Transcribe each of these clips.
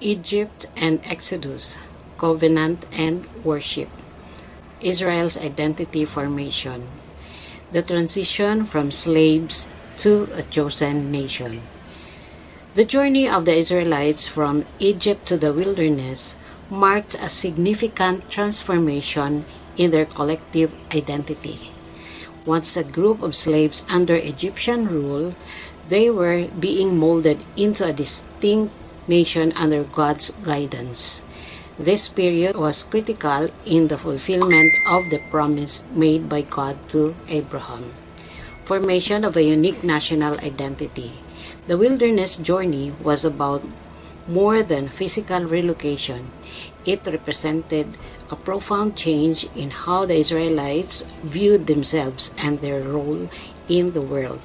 Egypt and Exodus, Covenant and Worship, Israel's Identity Formation, the transition from slaves to a chosen nation. The journey of the Israelites from Egypt to the wilderness marked a significant transformation in their collective identity. Once a group of slaves under Egyptian rule, they were being molded into a distinct nation under God's guidance. This period was critical in the fulfillment of the promise made by God to Abraham. Formation of a unique national identity. The wilderness journey was about more than physical relocation. It represented a profound change in how the Israelites viewed themselves and their role in the world.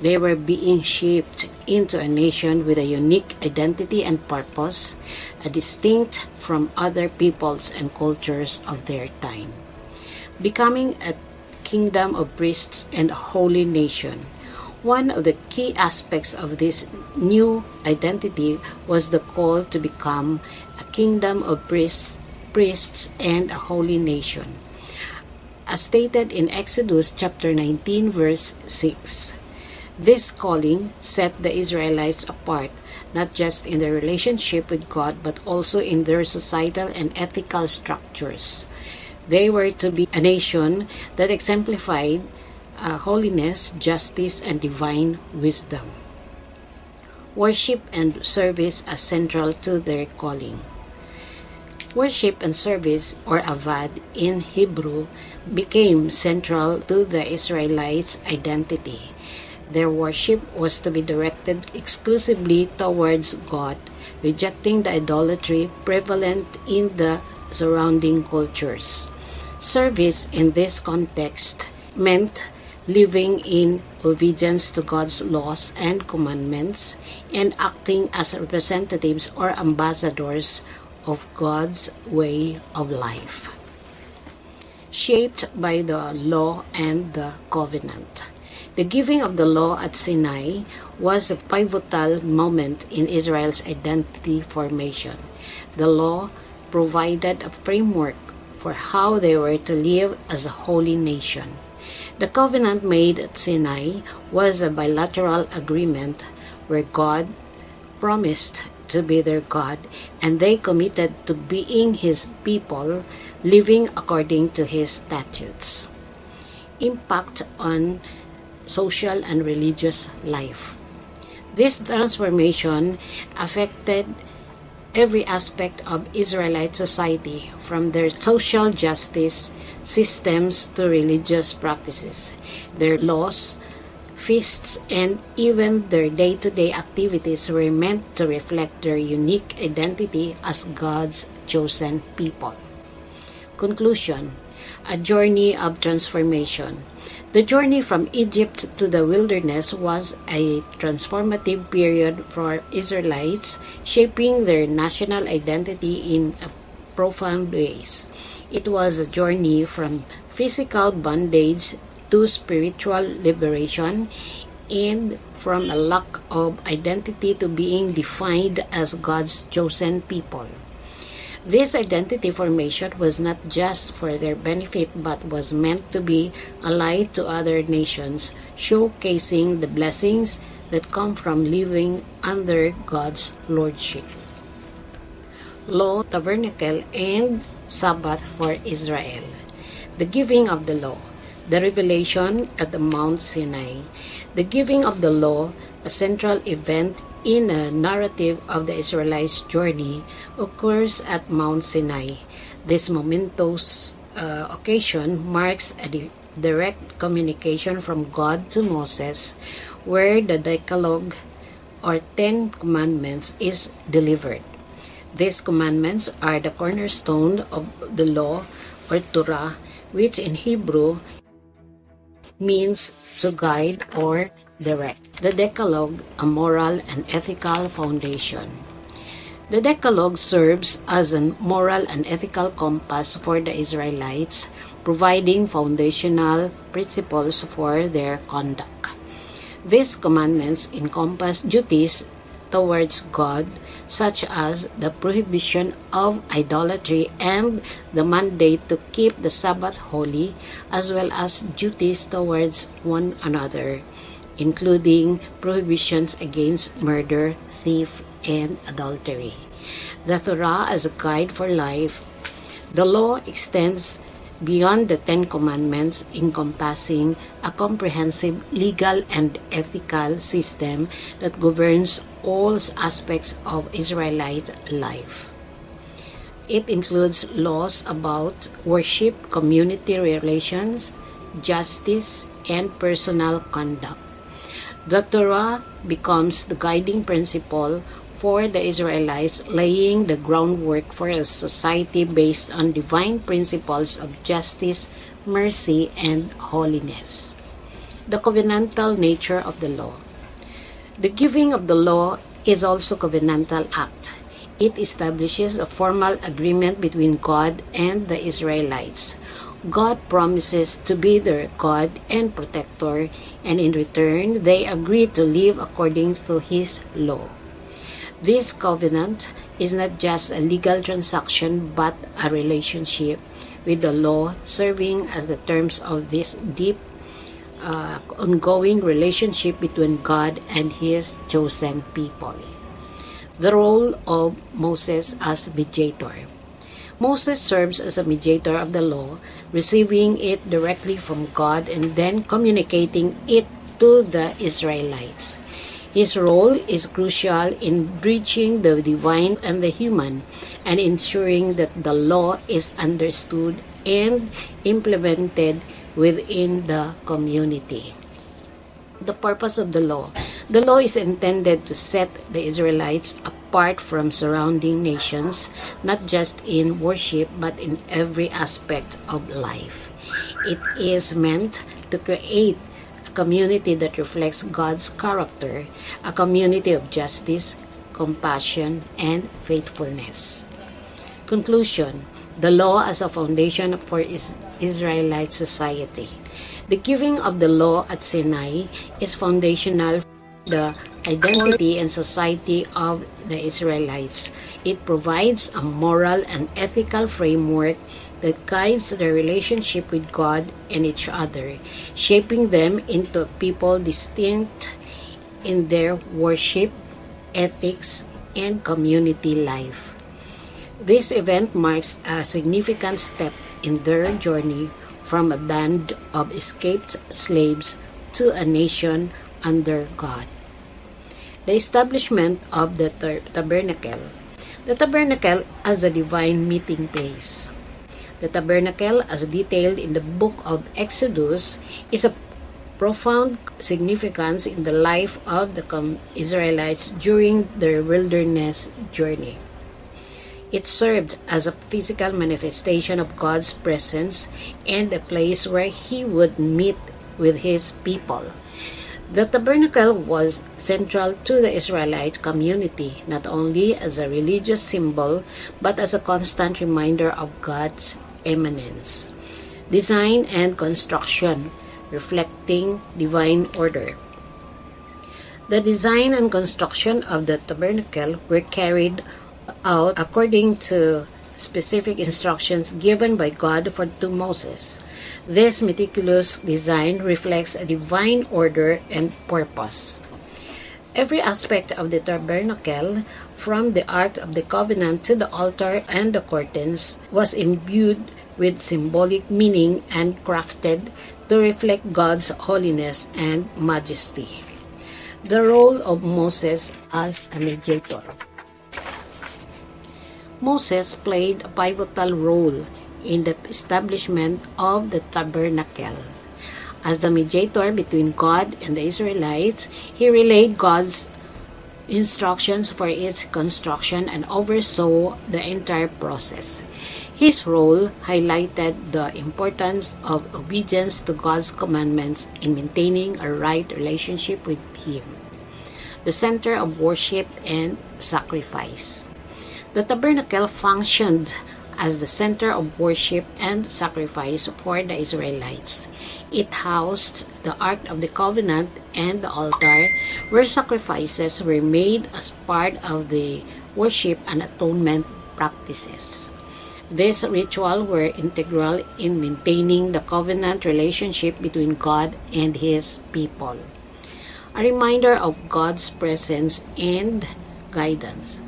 They were being shaped into a nation with a unique identity and purpose, a distinct from other peoples and cultures of their time. Becoming a kingdom of priests and a holy nation. One of the key aspects of this new identity was the call to become a kingdom of priests, priests and a holy nation. As stated in Exodus chapter 19 verse 6. This calling set the Israelites apart, not just in their relationship with God, but also in their societal and ethical structures. They were to be a nation that exemplified uh, holiness, justice, and divine wisdom. Worship and service are central to their calling. Worship and service, or avad in Hebrew, became central to the Israelites' identity. Their worship was to be directed exclusively towards God, rejecting the idolatry prevalent in the surrounding cultures. Service in this context meant living in obedience to God's laws and commandments and acting as representatives or ambassadors of God's way of life. Shaped by the law and the covenant. The giving of the law at Sinai was a pivotal moment in Israel's identity formation. The law provided a framework for how they were to live as a holy nation. The covenant made at Sinai was a bilateral agreement where God promised to be their God and they committed to being His people, living according to His statutes. Impact on social and religious life. This transformation affected every aspect of Israelite society, from their social justice systems to religious practices, their laws, feasts, and even their day to day activities were meant to reflect their unique identity as God's chosen people. Conclusion A journey of transformation. The journey from Egypt to the wilderness was a transformative period for Israelites, shaping their national identity in a profound ways. It was a journey from physical bondage to spiritual liberation and from a lack of identity to being defined as God's chosen people. This identity formation was not just for their benefit but was meant to be a light to other nations, showcasing the blessings that come from living under God's lordship. Law, Tabernacle, and Sabbath for Israel. The giving of the law. The revelation at the Mount Sinai. The giving of the law, a central event in a narrative of the Israelites' journey occurs at Mount Sinai. This momentous uh, occasion marks a di- direct communication from God to Moses, where the Decalogue or Ten Commandments is delivered. These commandments are the cornerstone of the law or Torah, which in Hebrew means to guide or direct. The Decalogue, a moral and ethical foundation. The Decalogue serves as a moral and ethical compass for the Israelites, providing foundational principles for their conduct. These commandments encompass duties towards God, such as the prohibition of idolatry and the mandate to keep the Sabbath holy, as well as duties towards one another, including prohibitions against murder, theft, and adultery. The Torah as a guide for life. The law extends beyond the Ten Commandments, encompassing a comprehensive legal and ethical system that governs all aspects of Israelite life. It includes laws about worship, community relations, justice, and personal conduct. The Torah becomes the guiding principle for the Israelites, laying the groundwork for a society based on divine principles of justice, mercy, and holiness. The covenantal nature of the law. The giving of the law is also a covenantal act. It establishes a formal agreement between God and the Israelites. God promises to be their God and protector, and in return, they agree to live according to His law. This covenant is not just a legal transaction but a relationship with the law serving as the terms of this deep uh, ongoing relationship between God and his chosen people. The role of Moses as mediator. Moses serves as a mediator of the law, receiving it directly from God and then communicating it to the Israelites. His role is crucial in bridging the divine and the human and ensuring that the law is understood and implemented within the community. The purpose of the law. The law is intended to set the Israelites apart from surrounding nations, not just in worship but in every aspect of life. It is meant to create a community that reflects God's character, a community of justice, compassion, and faithfulness. Conclusion The law as a foundation for Israelite society. The giving of the law at Sinai is foundational for the identity and society of the Israelites. It provides a moral and ethical framework that guides their relationship with God and each other, shaping them into people distinct in their worship, ethics, and community life. This event marks a significant step in their journey from a band of escaped slaves to a nation under God. The establishment of the tabernacle. The tabernacle as a divine meeting place. The tabernacle, as detailed in the book of Exodus, is a profound significance in the life of the Israelites during their wilderness journey. It served as a physical manifestation of God's presence and a place where He would meet with His people. The tabernacle was central to the Israelite community, not only as a religious symbol, but as a constant reminder of God's eminence. Design and construction reflecting divine order. The design and construction of the tabernacle were carried out according to specific instructions given by God for to Moses. This meticulous design reflects a divine order and purpose. Every aspect of the tabernacle, from the Ark of the Covenant to the altar and the curtains, was imbued with symbolic meaning and crafted to reflect God's holiness and majesty. The role of Moses as a mediator. Moses played a pivotal role in the establishment of the tabernacle. As the mediator between God and the Israelites, he relayed God's instructions for its construction and oversaw the entire process. His role highlighted the importance of obedience to God's commandments in maintaining a right relationship with Him, the center of worship and sacrifice. The tabernacle functioned as the center of worship and sacrifice for the Israelites. It housed the Ark of the Covenant and the altar where sacrifices were made as part of the worship and atonement practices. These rituals were integral in maintaining the covenant relationship between God and His people. A reminder of God's presence and guidance.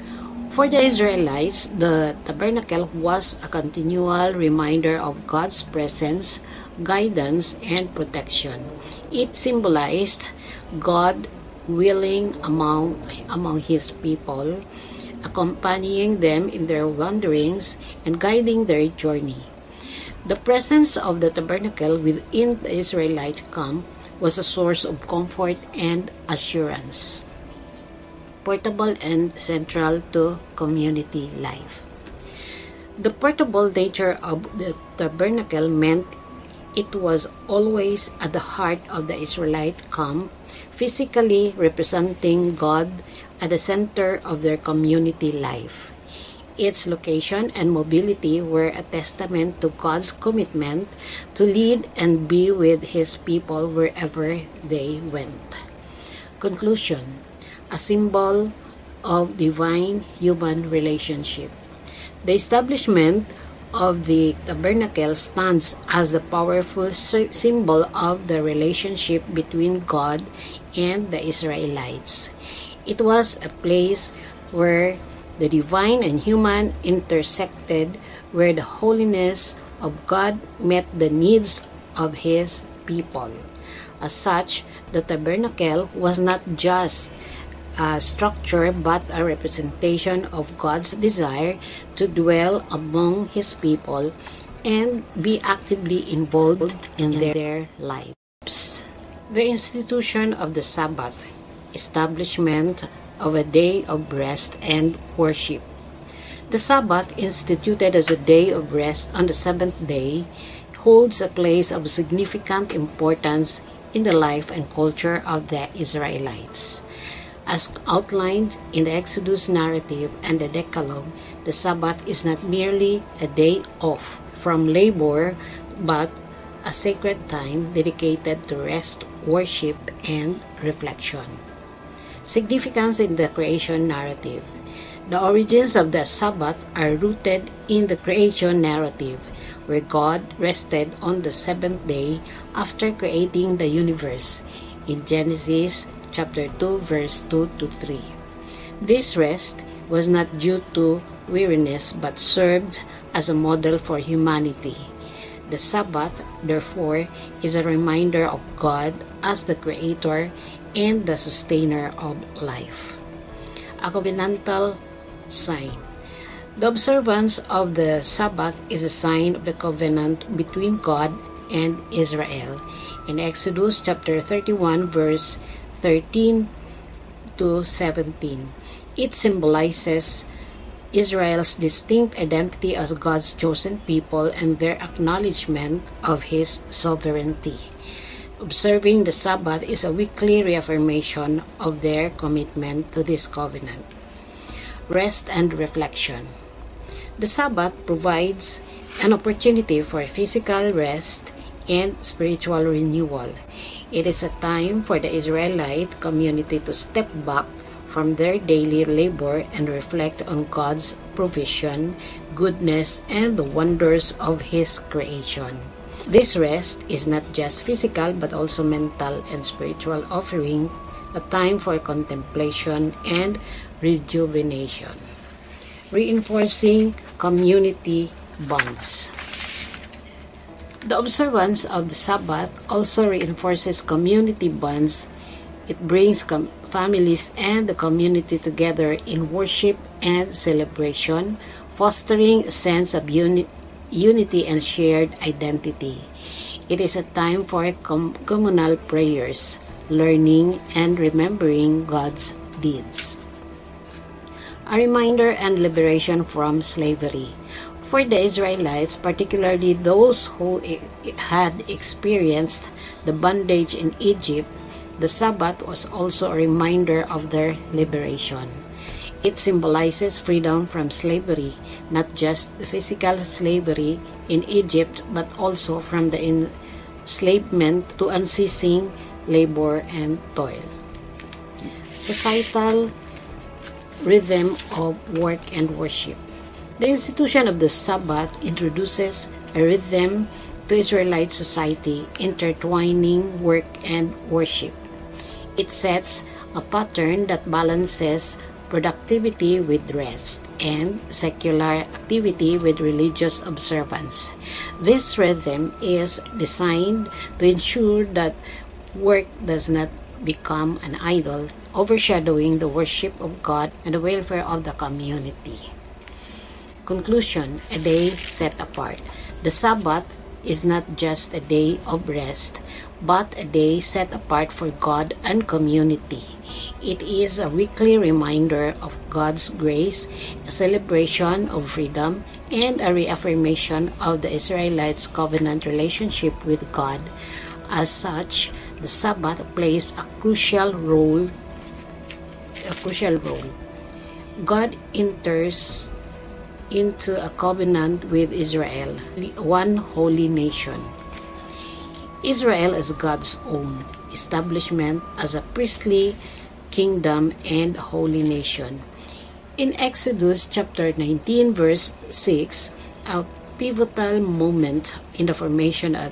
For the Israelites, the tabernacle was a continual reminder of God's presence, guidance, and protection. It symbolized God willing among, among His people, accompanying them in their wanderings and guiding their journey. The presence of the tabernacle within the Israelite camp was a source of comfort and assurance portable and central to community life. The portable nature of the tabernacle meant it was always at the heart of the Israelite camp, physically representing God at the center of their community life. Its location and mobility were a testament to God's commitment to lead and be with His people wherever they went. Conclusion a symbol of divine human relationship. The establishment of the tabernacle stands as the powerful symbol of the relationship between God and the Israelites. It was a place where the divine and human intersected, where the holiness of God met the needs of His people. As such, the tabernacle was not just a structure but a representation of God's desire to dwell among His people and be actively involved in their lives. The institution of the Sabbath, establishment of a day of rest and worship. The Sabbath, instituted as a day of rest on the seventh day, holds a place of significant importance in the life and culture of the Israelites. As outlined in the Exodus narrative and the Decalogue, the Sabbath is not merely a day off from labor, but a sacred time dedicated to rest, worship, and reflection. Significance in the creation narrative. The origins of the Sabbath are rooted in the creation narrative, where God rested on the seventh day after creating the universe in Genesis chapter 2 verse 2 to 3. This rest was not due to weariness but served as a model for humanity. The Sabbath, therefore, is a reminder of God as the creator and the sustainer of life. A covenantal sign. The observance of the Sabbath is a sign of the covenant between God and Israel. In Exodus chapter 31 verse 13 to 17. It symbolizes Israel's distinct identity as God's chosen people and their acknowledgement of His sovereignty. Observing the Sabbath is a weekly reaffirmation of their commitment to this covenant. Rest and reflection. The Sabbath provides an opportunity for physical rest and spiritual renewal. It is a time for the Israelite community to step back from their daily labor and reflect on God's provision, goodness, and the wonders of His creation. This rest is not just physical but also mental and spiritual offering, a time for contemplation and rejuvenation. Reinforcing community bonds. The observance of the Sabbath also reinforces community bonds. It brings families and the community together in worship and celebration, fostering a sense of uni unity and shared identity. It is a time for com communal prayers, learning, and remembering God's deeds. A reminder and liberation from slavery for the Israelites, particularly those who had experienced the bondage in Egypt, the Sabbath was also a reminder of their liberation. It symbolizes freedom from slavery, not just the physical slavery in Egypt, but also from the enslavement to unceasing labor and toil. Societal rhythm of work and worship. The institution of the Sabbath introduces a rhythm to Israelite society intertwining work and worship. It sets a pattern that balances productivity with rest, and secular activity with religious observance. This rhythm is designed to ensure that work does not become an idol, overshadowing the worship of God and the welfare of the community. Conclusion A day set apart. The Sabbath is not just a day of rest, but a day set apart for God and community. It is a weekly reminder of God's grace, a celebration of freedom, and a reaffirmation of the Israelites' covenant relationship with God. As such, the Sabbath plays a crucial role. A crucial role. God enters into a covenant with Israel, one holy nation. Israel is God's own establishment as a priestly kingdom, and holy nation. In Exodus chapter 19, verse 6, a pivotal moment in the formation of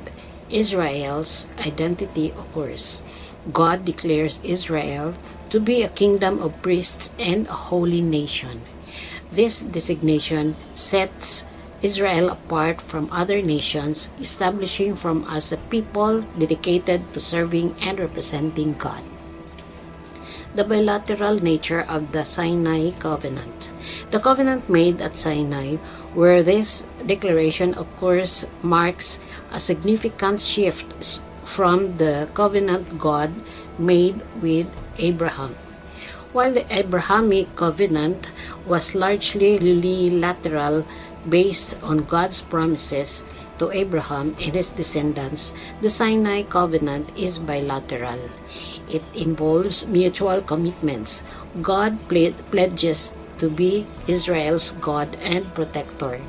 Israel's identity occurs. God declares Israel to be a kingdom of priests and a holy nation. This designation sets Israel apart from other nations, establishing from as a people dedicated to serving and representing God the bilateral nature of the Sinai covenant. The covenant made at Sinai, where this declaration occurs, marks a significant shift from the covenant God made with Abraham. While the Abrahamic covenant was largely unilateral based on God's promises to Abraham and his descendants, the Sinai covenant is bilateral. It involves mutual commitments. God pledges to be Israel's God and protector.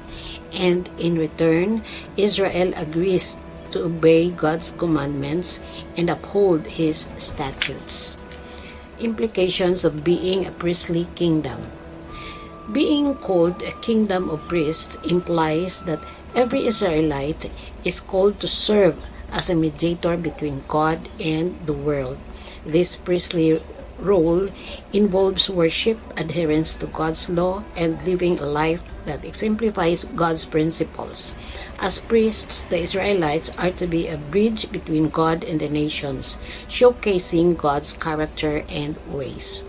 And in return, Israel agrees to obey God's commandments and uphold his statutes. Implications of being a priestly kingdom. Being called a kingdom of priests implies that every Israelite is called to serve as a mediator between God and the world. This priestly role involves worship, adherence to God's law, and living a life that exemplifies God's principles. As priests, the Israelites are to be a bridge between God and the nations, showcasing God's character and ways.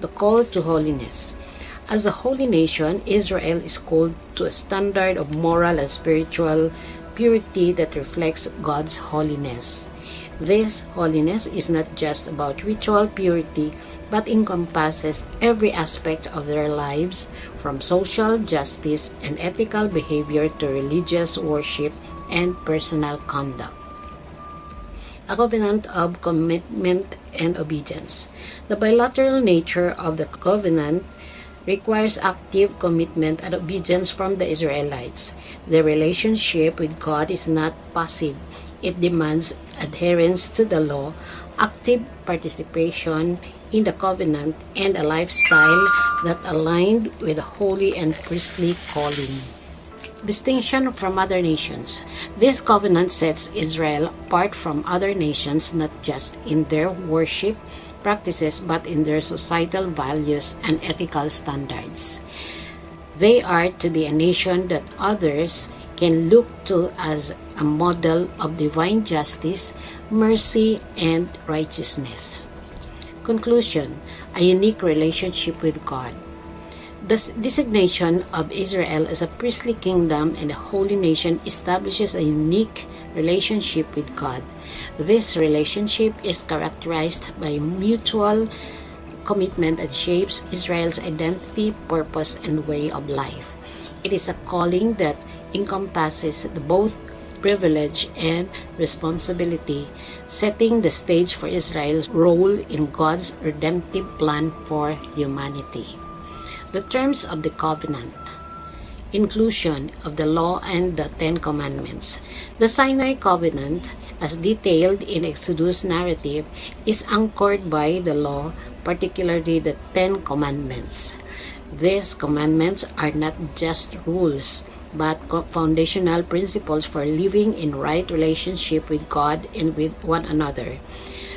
The call to holiness. As a holy nation, Israel is called to a standard of moral and spiritual purity that reflects God's holiness. This holiness is not just about ritual purity, but encompasses every aspect of their lives, from social justice and ethical behavior to religious worship and personal conduct. A covenant of commitment and obedience. The bilateral nature of the covenant requires active commitment and obedience from the Israelites. The relationship with God is not passive it demands adherence to the law, active participation in the covenant, and a lifestyle that aligned with the holy and priestly calling. Distinction from other nations. This covenant sets Israel apart from other nations not just in their worship practices but in their societal values and ethical standards. They are to be a nation that others can look to as a model of divine justice, mercy, and righteousness. Conclusion A unique relationship with God. The designation of Israel as a priestly kingdom and a holy nation establishes a unique relationship with God. This relationship is characterized by mutual commitment that shapes Israel's identity, purpose, and way of life. It is a calling that encompasses both privilege and responsibility, setting the stage for Israel's role in God's redemptive plan for humanity. The terms of the covenant inclusion of the law and the Ten Commandments. The Sinai covenant, as detailed in Exodus narrative, is anchored by the law, particularly the Ten Commandments. These commandments are not just rules, but foundational principles for living in right relationship with God and with one another.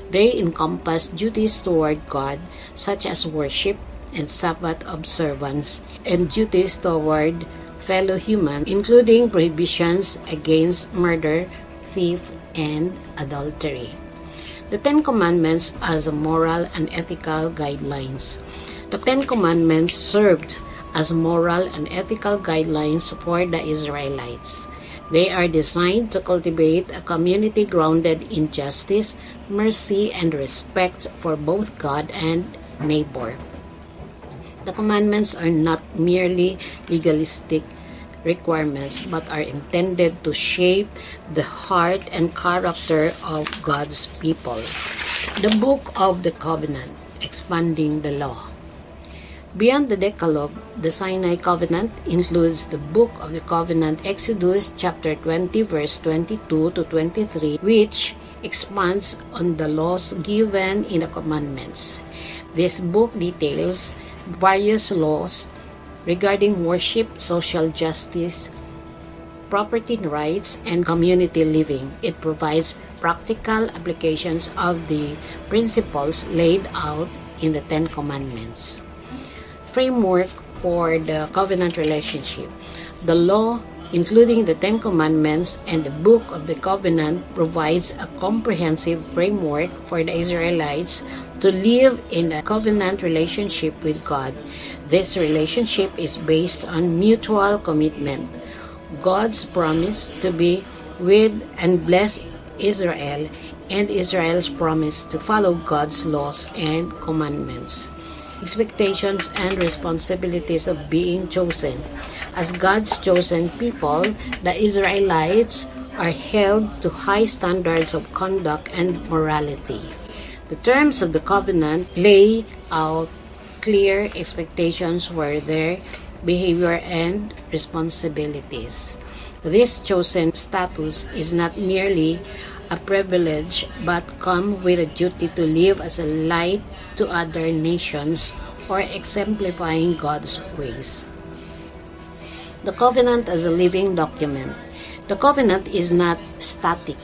They encompass duties toward God, such as worship and Sabbath observance, and duties toward fellow human, including prohibitions against murder, thief, and adultery. The Ten Commandments as a moral and ethical guidelines. The Ten Commandments served as moral and ethical guidelines for the Israelites. They are designed to cultivate a community grounded in justice, mercy, and respect for both God and neighbor. The commandments are not merely legalistic requirements but are intended to shape the heart and character of God's people. The Book of the Covenant, expanding the law. Beyond the Decalogue, the Sinai Covenant includes the Book of the Covenant Exodus chapter 20 verse 22 to 23 which expands on the laws given in the commandments. This book details various laws regarding worship, social justice, property rights, and community living. It provides practical applications of the principles laid out in the Ten Commandments. Framework for the covenant relationship. The law, including the Ten Commandments and the Book of the Covenant, provides a comprehensive framework for the Israelites to live in a covenant relationship with God this relationship is based on mutual commitment. God's promise to be with and bless Israel and Israel's promise to follow God's laws and commandments. Expectations and responsibilities of being chosen. As God's chosen people, the Israelites are held to high standards of conduct and morality. The terms of the covenant lay out clear expectations were their behavior and responsibilities. This chosen status is not merely a privilege but come with a duty to live as a light to other nations or exemplifying God's ways. The covenant as a living document. The covenant is not static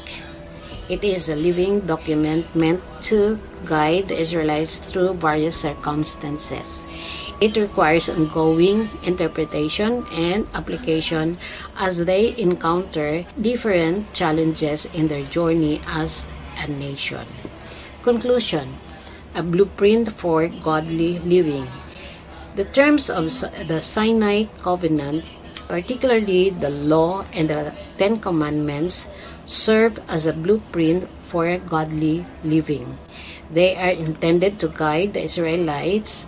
it is a living document meant to guide the Israelites through various circumstances. It requires ongoing interpretation and application as they encounter different challenges in their journey as a nation. Conclusion A blueprint for godly living. The terms of the Sinai covenant, particularly the law and the Ten Commandments, serve as a blueprint for godly living. They are intended to guide the Israelites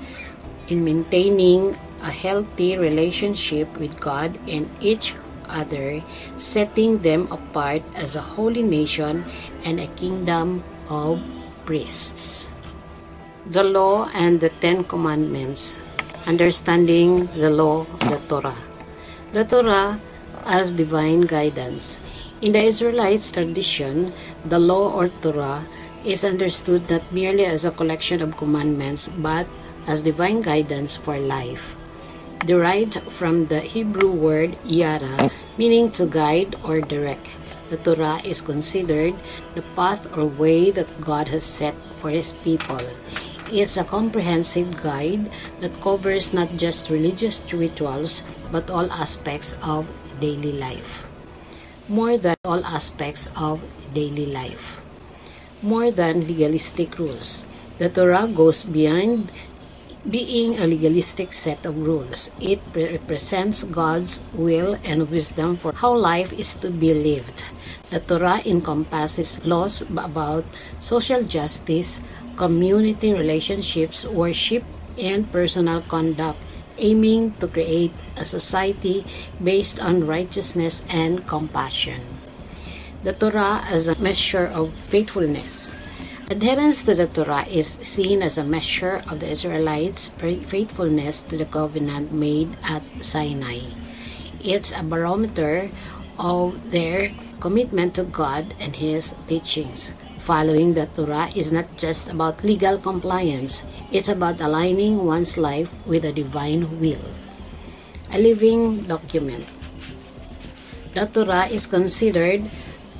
in maintaining a healthy relationship with God and each other, setting them apart as a holy nation and a kingdom of priests. The law and the Ten Commandments, understanding the law, the Torah. The Torah as divine guidance. In the Israelites' tradition, the law or Torah is understood not merely as a collection of commandments but as divine guidance for life. Derived from the Hebrew word yara, meaning to guide or direct, the Torah is considered the path or way that God has set for His people. It's a comprehensive guide that covers not just religious rituals but all aspects of daily life more than all aspects of daily life. More than legalistic rules. The Torah goes beyond being a legalistic set of rules. It represents God's will and wisdom for how life is to be lived. The Torah encompasses laws about social justice, community relationships, worship, and personal conduct aiming to create a society based on righteousness and compassion. The Torah as a measure of faithfulness. Adherence to the Torah is seen as a measure of the Israelites' faithfulness to the covenant made at Sinai. It's a barometer of their commitment to God and His teachings. Following the Torah is not just about legal compliance, it's about aligning one's life with the divine will. A living document. The Torah is considered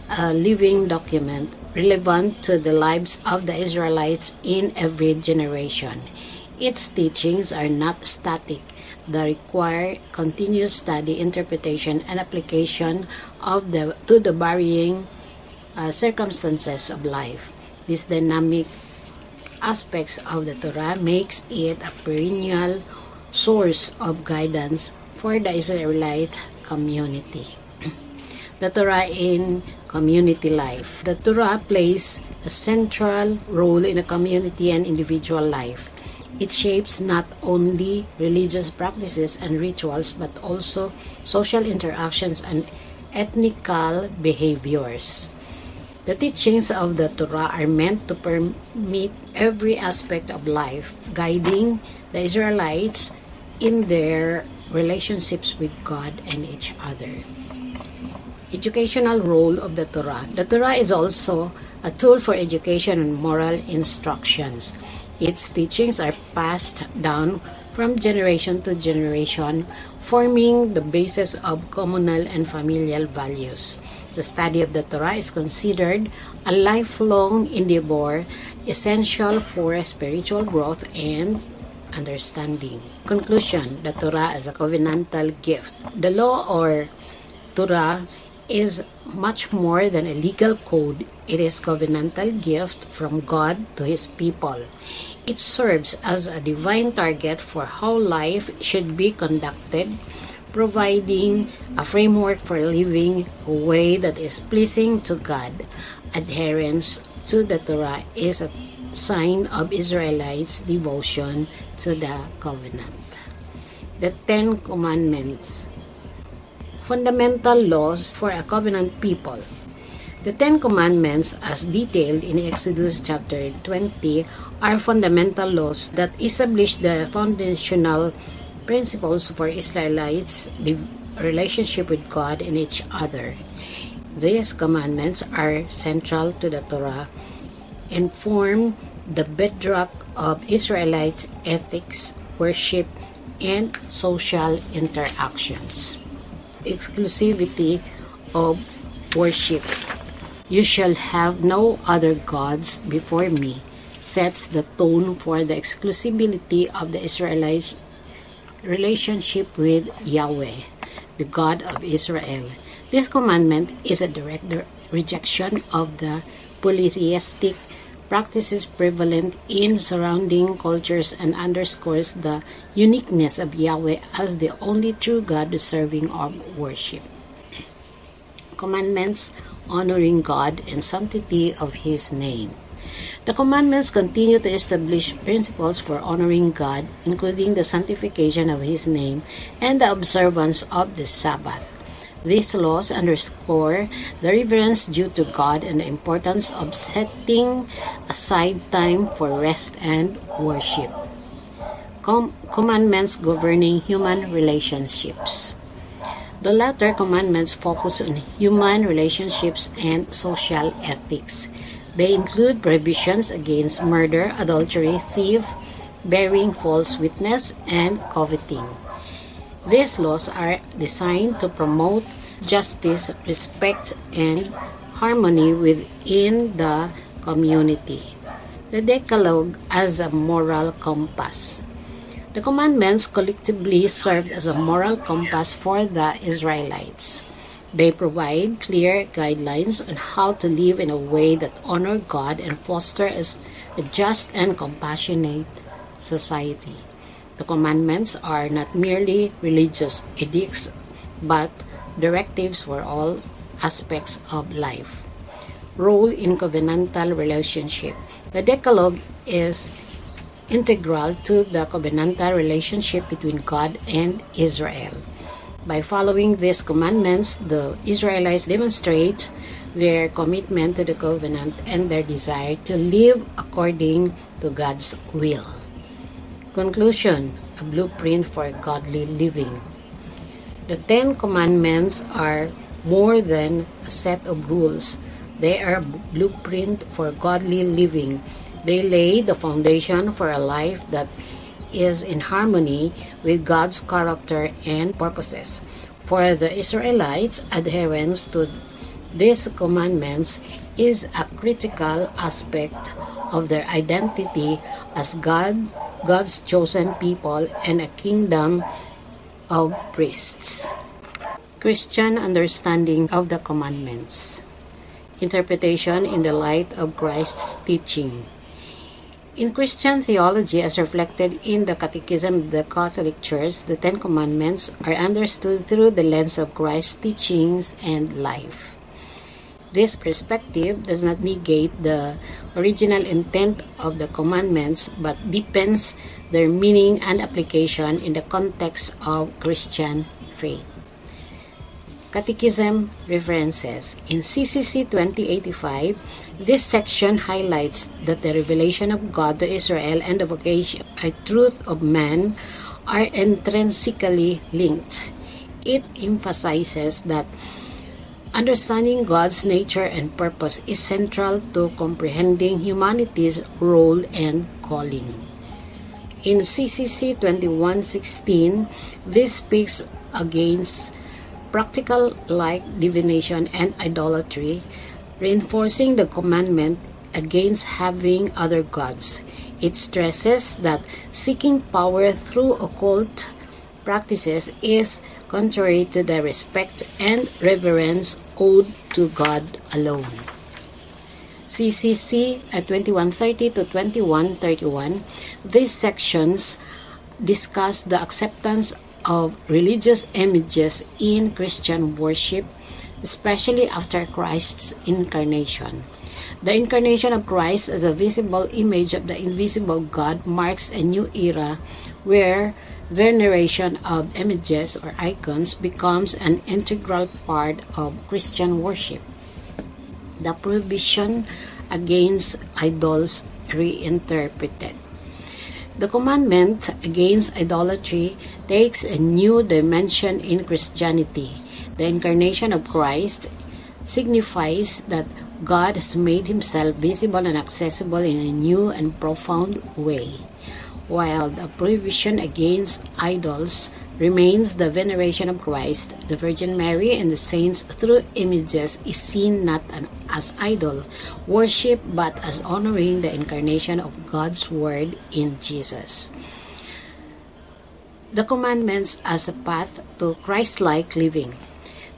a living document relevant to the lives of the Israelites in every generation. Its teachings are not static. They require continuous study, interpretation, and application of the to the varying uh, circumstances of life. This dynamic aspects of the Torah makes it a perennial source of guidance for the Israelite community. the Torah in community life. The Torah plays a central role in a community and individual life. It shapes not only religious practices and rituals but also social interactions and ethnical behaviors. The teachings of the Torah are meant to permeate every aspect of life, guiding the Israelites in their relationships with God and each other. Educational role of the Torah. The Torah is also a tool for education and moral instructions. Its teachings are passed down from generation to generation, forming the basis of communal and familial values. The study of the Torah is considered a lifelong endeavor essential for spiritual growth and understanding. Conclusion The Torah is a covenantal gift. The law or Torah is much more than a legal code. It is a covenantal gift from God to his people. It serves as a divine target for how life should be conducted providing a framework for living a way that is pleasing to God. Adherence to the Torah is a sign of Israelites' devotion to the covenant. The Ten Commandments Fundamental laws for a covenant people. The Ten Commandments, as detailed in Exodus chapter 20, are fundamental laws that establish the foundational principles for Israelites' relationship with God and each other. These commandments are central to the Torah and form the bedrock of Israelite ethics, worship, and social interactions. Exclusivity of worship. You shall have no other gods before me sets the tone for the exclusivity of the Israelites relationship with Yahweh, the God of Israel. This commandment is a direct rejection of the polytheistic practices prevalent in surrounding cultures and underscores the uniqueness of Yahweh as the only true God deserving of worship. Commandments honoring God and sanctity of His name. The commandments continue to establish principles for honoring God, including the sanctification of His name and the observance of the Sabbath. These laws underscore the reverence due to God and the importance of setting aside time for rest and worship. Com- commandments governing human relationships. The latter commandments focus on human relationships and social ethics. They include prohibitions against murder, adultery, thief, bearing false witness, and coveting. These laws are designed to promote justice, respect, and harmony within the community. The Decalogue as a moral compass. The commandments collectively served as a moral compass for the Israelites. They provide clear guidelines on how to live in a way that honor God and foster a just and compassionate society. The commandments are not merely religious edicts, but directives for all aspects of life. Role in covenantal relationship. The Decalogue is integral to the covenantal relationship between God and Israel. By following these commandments, the Israelites demonstrate their commitment to the covenant and their desire to live according to God's will. Conclusion A blueprint for godly living. The Ten Commandments are more than a set of rules. They are a blueprint for godly living. They lay the foundation for a life that is in harmony with God's character and purposes. For the Israelites, adherence to these commandments is a critical aspect of their identity as God, God's chosen people and a kingdom of priests. Christian understanding of the commandments. Interpretation in the light of Christ's teaching. In Christian theology, as reflected in the Catechism of the Catholic Church, the Ten Commandments are understood through the lens of Christ's teachings and life. This perspective does not negate the original intent of the commandments but deepens their meaning and application in the context of Christian faith. Catechism References In CCC 2085, this section highlights that the revelation of God to Israel and the vocation a truth of man are intrinsically linked. It emphasizes that understanding God's nature and purpose is central to comprehending humanity's role and calling. In CCC 2116, this speaks against practical like divination and idolatry, reinforcing the commandment against having other gods. It stresses that seeking power through occult practices is contrary to the respect and reverence owed to God alone. CCC at 2130 to 2131, these sections discuss the acceptance of religious images in Christian worship, especially after Christ's incarnation. The incarnation of Christ as a visible image of the invisible God marks a new era where veneration of images or icons becomes an integral part of Christian worship. The prohibition against idols reinterpreted. The commandment against idolatry takes a new dimension in Christianity. The incarnation of Christ signifies that God has made himself visible and accessible in a new and profound way, while the prohibition against idols remains the veneration of Christ, the Virgin Mary, and the saints through images is seen not as idol worship but as honoring the incarnation of God's Word in Jesus. The commandments as a path to Christ like living.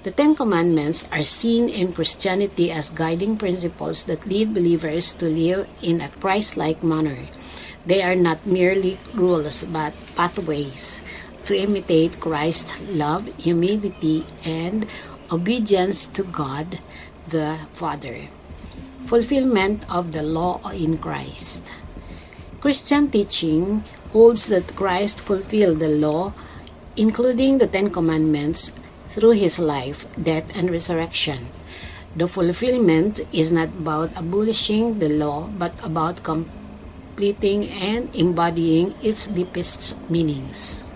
The Ten Commandments are seen in Christianity as guiding principles that lead believers to live in a Christ like manner. They are not merely rules but pathways to imitate Christ's love, humility, and obedience to God the Father. Fulfillment of the law in Christ. Christian teaching holds that Christ fulfilled the law, including the Ten Commandments, through his life, death, and resurrection. The fulfillment is not about abolishing the law, but about completing and embodying its deepest meanings.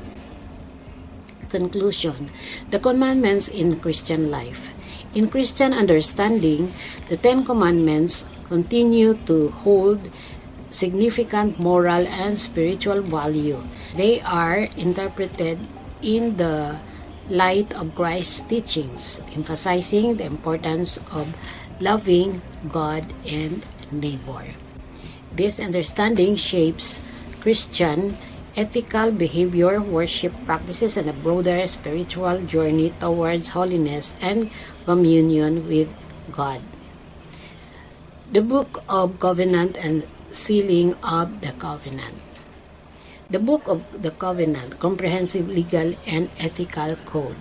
Conclusion The Commandments in Christian Life. In Christian understanding, the Ten Commandments continue to hold significant moral and spiritual value. They are interpreted in the light of Christ's teachings, emphasizing the importance of loving God and neighbor. This understanding shapes Christian ethical behavior, worship practices, and a broader spiritual journey towards holiness and communion with God. The Book of Covenant and Sealing of the Covenant. The Book of the Covenant, Comprehensive Legal and Ethical Code.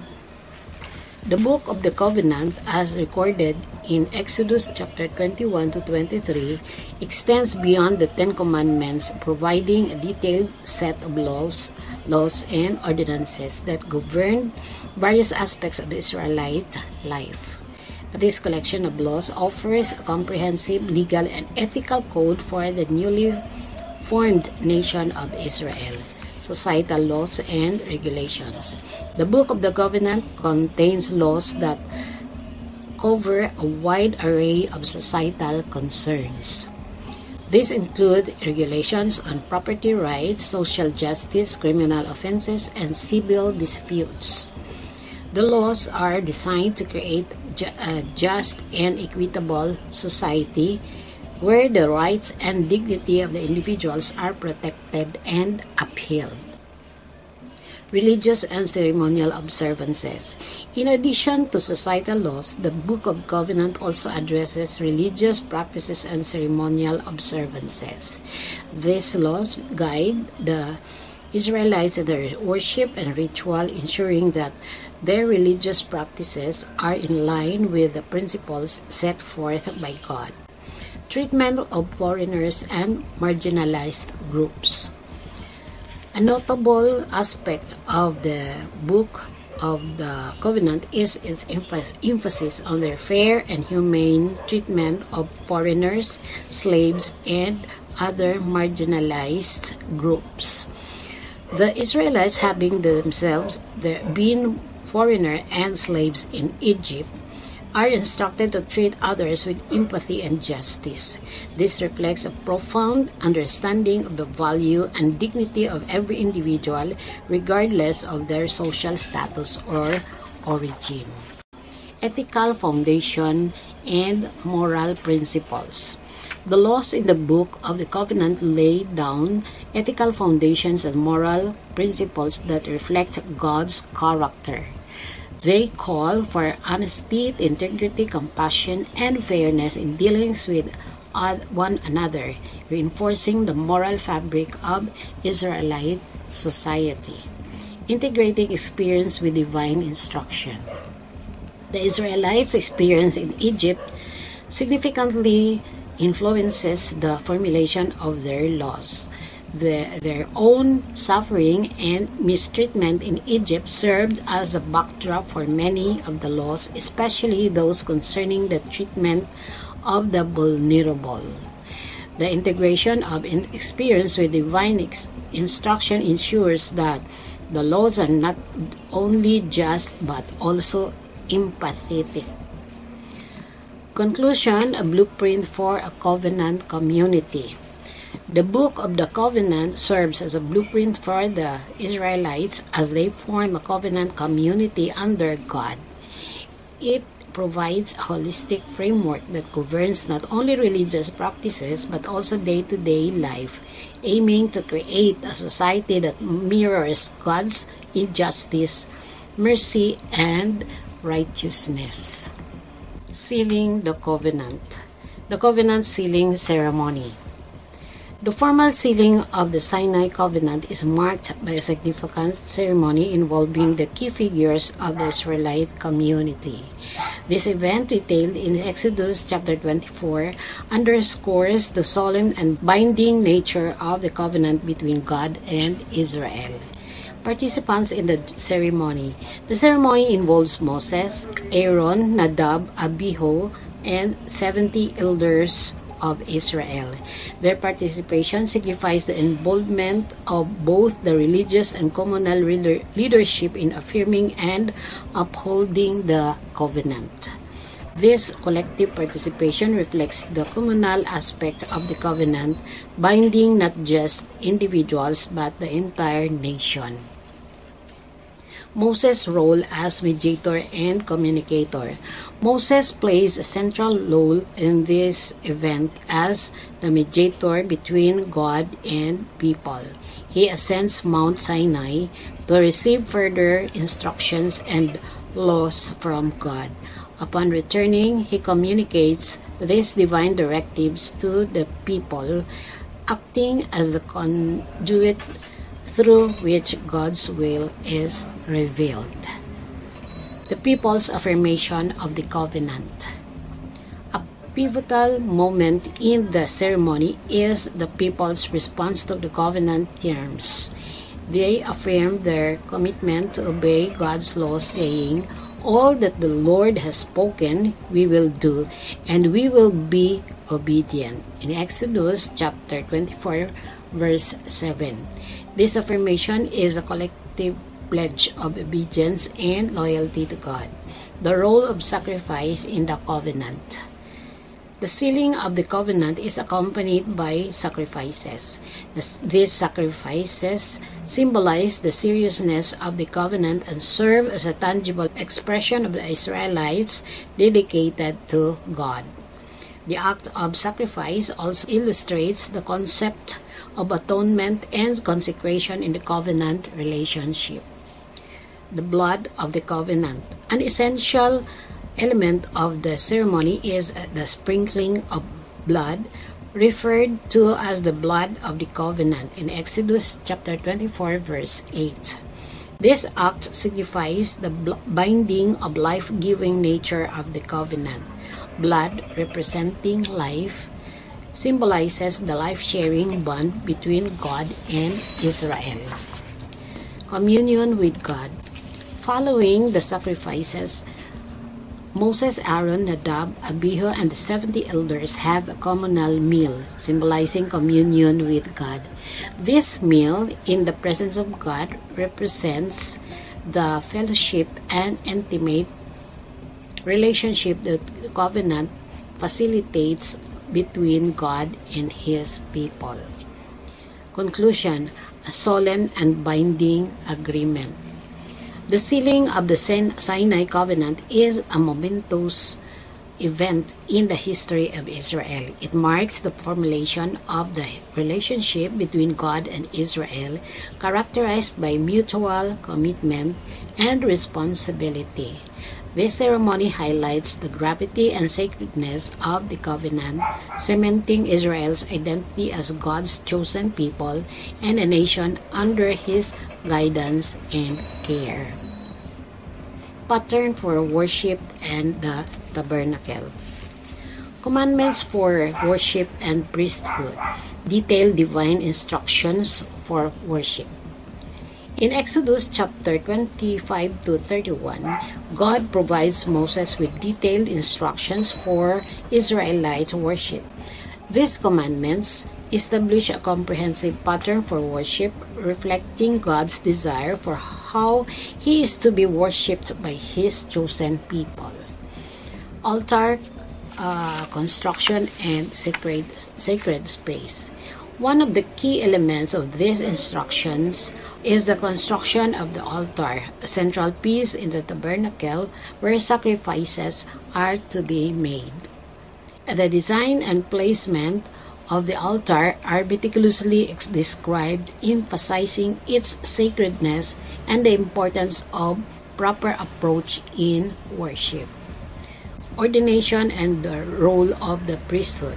The Book of the Covenant, as recorded in Exodus chapter 21 to 23, extends beyond the Ten Commandments, providing a detailed set of laws, laws and ordinances that govern various aspects of Israelite life. This collection of laws offers a comprehensive legal and ethical code for the newly formed nation of Israel societal laws and regulations. The Book of the Covenant contains laws that cover a wide array of societal concerns. These include regulations on property rights, social justice, criminal offenses, and civil disputes. The laws are designed to create a uh, just and equitable society where the rights and dignity of the individuals are protected and upheld. Religious and ceremonial observances. In addition to societal laws, the Book of Covenant also addresses religious practices and ceremonial observances. These laws guide the Israelites in their worship and ritual, ensuring that their religious practices are in line with the principles set forth by God treatment of foreigners and marginalized groups. A notable aspect of the book of the covenant is its emphasis on the fair and humane treatment of foreigners, slaves, and other marginalized groups. The Israelites, having themselves been foreigners and slaves in Egypt, are instructed to treat others with empathy and justice. This reflects a profound understanding of the value and dignity of every individual, regardless of their social status or origin. Ethical foundation and moral principles. The laws in the Book of the Covenant lay down ethical foundations and moral principles that reflect God's character. They call for honesty, integrity, compassion, and fairness in dealings with one another, reinforcing the moral fabric of Israelite society. Integrating experience with divine instruction. The Israelites' experience in Egypt significantly influences the formulation of their laws the, their own suffering and mistreatment in Egypt served as a backdrop for many of the laws, especially those concerning the treatment of the vulnerable. The integration of experience with divine instruction ensures that the laws are not only just but also empathetic. Conclusion A blueprint for a covenant community. The Book of the Covenant serves as a blueprint for the Israelites as they form a covenant community under God. It provides a holistic framework that governs not only religious practices but also day to day life, aiming to create a society that mirrors God's injustice, mercy, and righteousness. Sealing the Covenant The Covenant Sealing Ceremony the formal sealing of the Sinai Covenant is marked by a significant ceremony involving the key figures of the Israelite community. This event, detailed in Exodus chapter 24, underscores the solemn and binding nature of the covenant between God and Israel. Participants in the ceremony. The ceremony involves Moses, Aaron, Nadab, Abihu, and 70 elders of Israel. Their participation signifies the involvement of both the religious and communal leadership in affirming and upholding the covenant. This collective participation reflects the communal aspect of the covenant, binding not just individuals but the entire nation. Moses' role as mediator and communicator. Moses plays a central role in this event as the mediator between God and people. He ascends Mount Sinai to receive further instructions and laws from God. Upon returning, he communicates these divine directives to the people, acting as the conduit through which God's will is revealed. the people's affirmation of the covenant. A pivotal moment in the ceremony is the people's response to the covenant terms. They affirm their commitment to obey God's law, saying, All that the Lord has spoken, we will do, and we will be obedient. In Exodus chapter 24, verse 7. This affirmation is a collective pledge of obedience and loyalty to God. The role of sacrifice in the covenant. The sealing of the covenant is accompanied by sacrifices. These sacrifices symbolize the seriousness of the covenant and serve as a tangible expression of the Israelites dedicated to God. The act of sacrifice also illustrates the concept of atonement and consecration in the covenant relationship the blood of the covenant. An essential element of the ceremony is the sprinkling of blood, referred to as the blood of the covenant in Exodus chapter 24, verse 8. This act signifies the binding of life giving nature of the covenant. Blood, representing life, symbolizes the life sharing bond between God and Israel. Communion with God. Following the sacrifices, Moses, Aaron, Nadab, Abihu, and the 70 elders have a communal meal, symbolizing communion with God. This meal, in the presence of God, represents the fellowship and intimate relationship that covenant facilitates between God and His people. Conclusion A solemn and binding agreement. The sealing of the Sinai Covenant is a momentous event in the history of Israel. It marks the formulation of the relationship between God and Israel, characterized by mutual commitment and responsibility. This ceremony highlights the gravity and sacredness of the covenant, cementing Israel's identity as God's chosen people and a nation under his guidance and care. Pattern for worship and the tabernacle. Commandments for worship and priesthood. Detailed divine instructions for worship. In Exodus chapter 25 to 31, God provides Moses with detailed instructions for Israelite worship. These commandments establish a comprehensive pattern for worship reflecting God's desire for how he is to be worshipped by his chosen people. Altar uh, construction and sacred sacred space. One of the key elements of these instructions is the construction of the altar, a central piece in the tabernacle where sacrifices are to be made. The design and placement of the altar are meticulously described, emphasizing its sacredness and the importance of proper approach in worship. Ordination and the role of the priesthood.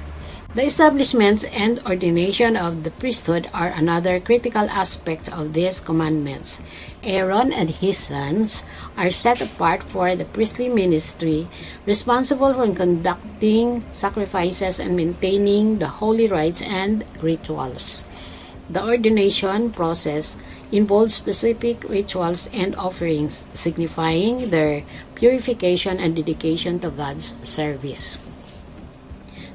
The establishments and ordination of the priesthood are another critical aspect of these commandments. Aaron and his sons are set apart for the priestly ministry, responsible for conducting sacrifices and maintaining the holy rites and rituals. The ordination process involves specific rituals and offerings signifying their purification and dedication to God's service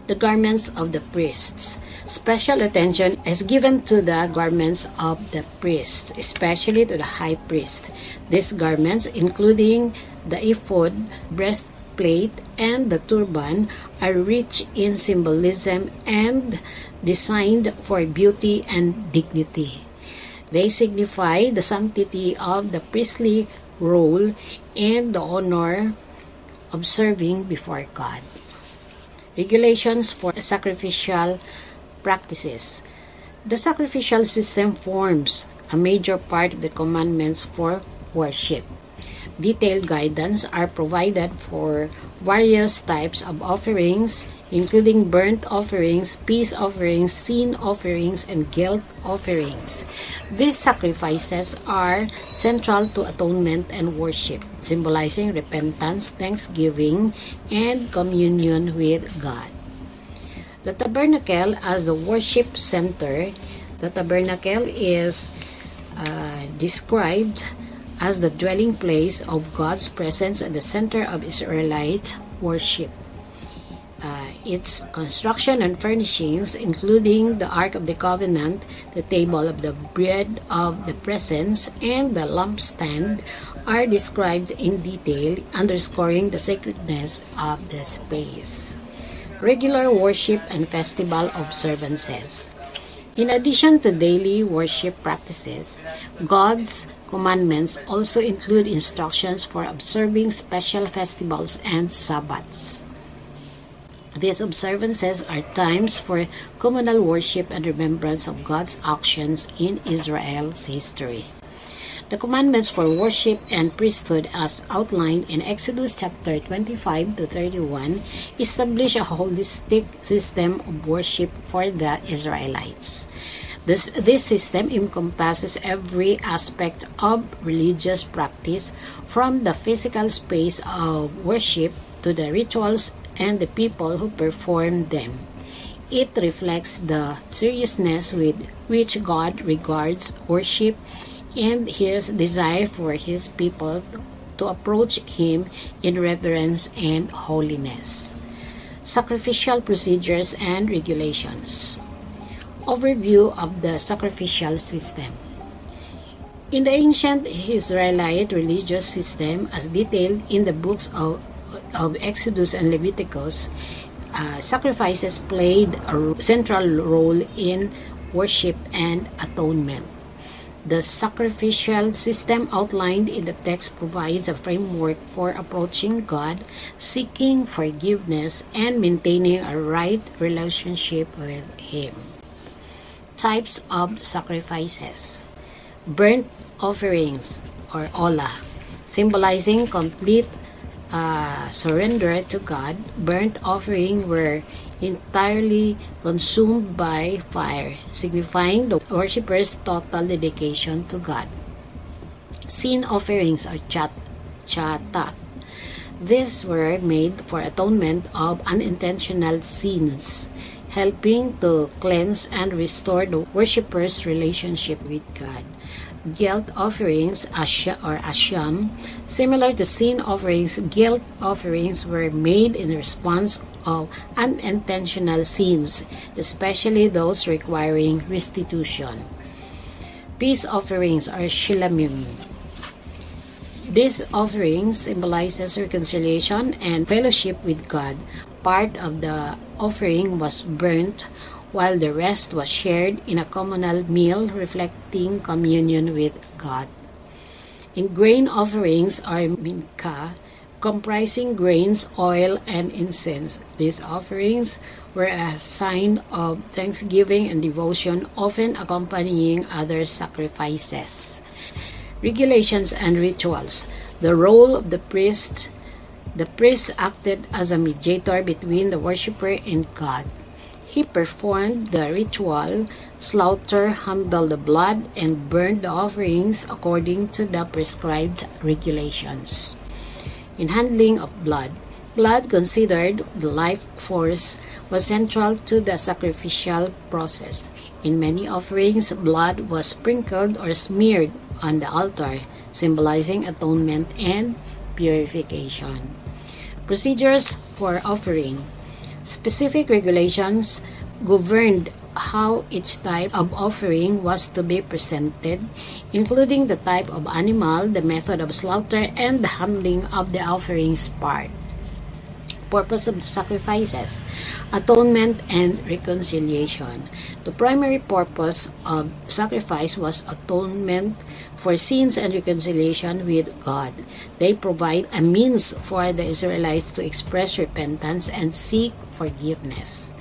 the garments of the priests. Special attention is given to the garments of the priests, especially to the high priest. These garments, including the ephod, breastplate, and the turban, are rich in symbolism and designed for beauty and dignity. They signify the sanctity of the priestly role and the honor of serving before God. Regulations for sacrificial practices. The sacrificial system forms a major part of the commandments for worship. Detailed guidance are provided for various types of offerings, including burnt offerings, peace offerings, sin offerings, and guilt offerings. These sacrifices are central to atonement and worship, symbolizing repentance, thanksgiving, and communion with God. The tabernacle as the worship center, the tabernacle is uh, described as the dwelling place of God's presence at the center of Israelite worship. Its construction and furnishings, including the Ark of the Covenant, the table of the bread of the presence, and the lampstand, are described in detail, underscoring the sacredness of the space. Regular worship and festival observances. In addition to daily worship practices, God's commandments also include instructions for observing special festivals and Sabbaths. These observances are times for communal worship and remembrance of God's actions in Israel's history. The commandments for worship and priesthood as outlined in Exodus chapter 25 to 31 establish a holistic system of worship for the Israelites. This, this system encompasses every aspect of religious practice from the physical space of worship to the rituals and the people who perform them. It reflects the seriousness with which God regards worship and his desire for his people to approach him in reverence and holiness. Sacrificial procedures and regulations. Overview of the sacrificial system. In the ancient Israelite religious system, as detailed in the books of, of Exodus and Leviticus, uh, sacrifices played a central role in worship and atonement. The sacrificial system outlined in the text provides a framework for approaching God, seeking forgiveness, and maintaining a right relationship with Him. Types of sacrifices Burnt offerings or ola, symbolizing complete uh, surrender to God. Burnt offering were entirely consumed by fire, signifying the worshipper's total dedication to God. Sin offerings are chat, chatat. These were made for atonement of unintentional sins helping to cleanse and restore the worshipper's relationship with God. Guilt offerings or asham, similar to sin offerings, guilt offerings were made in response of unintentional sins, especially those requiring restitution. Peace offerings are shilamim. These offerings symbolizes reconciliation and fellowship with God, part of the offering was burnt, while the rest was shared in a communal meal reflecting communion with God. In grain offerings are minka, comprising grains, oil, and incense. These offerings were a sign of thanksgiving and devotion, often accompanying other sacrifices. Regulations and rituals. The role of the priest the priest acted as a mediator between the worshipper and God. He performed the ritual, slaughtered, handled the blood, and burned the offerings according to the prescribed regulations. In handling of blood, blood considered the life force was central to the sacrificial process. In many offerings, blood was sprinkled or smeared on the altar, symbolizing atonement and purification. Procedures for offering. Specific regulations governed how each type of offering was to be presented, including the type of animal, the method of slaughter, and the handling of the offering's part. Purpose of the sacrifices, atonement and reconciliation. The primary purpose of sacrifice was atonement for sins and reconciliation with God. They provide a means for the Israelites to express repentance and seek forgiveness.